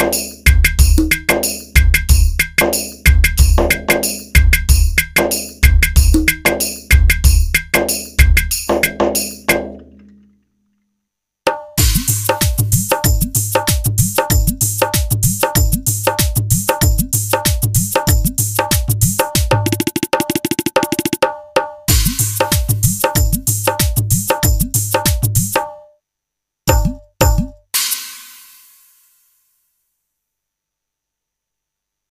you